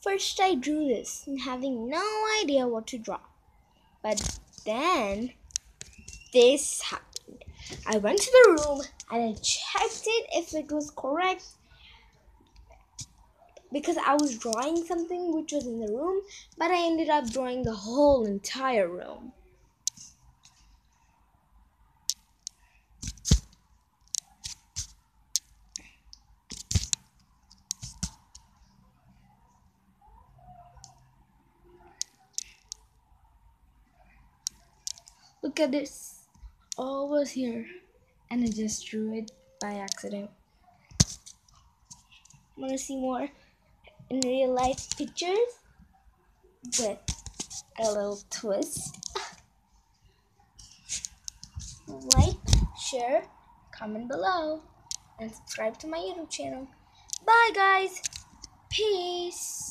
First, I drew this, having no idea what to draw. But then, this happened. I went to the room and I checked it if it was correct because I was drawing something which was in the room, but I ended up drawing the whole entire room. Look at this. All was here. And I just drew it by accident. Wanna see more in real life pictures? With a little twist. Like, share, comment below, and subscribe to my YouTube channel. Bye guys. Peace.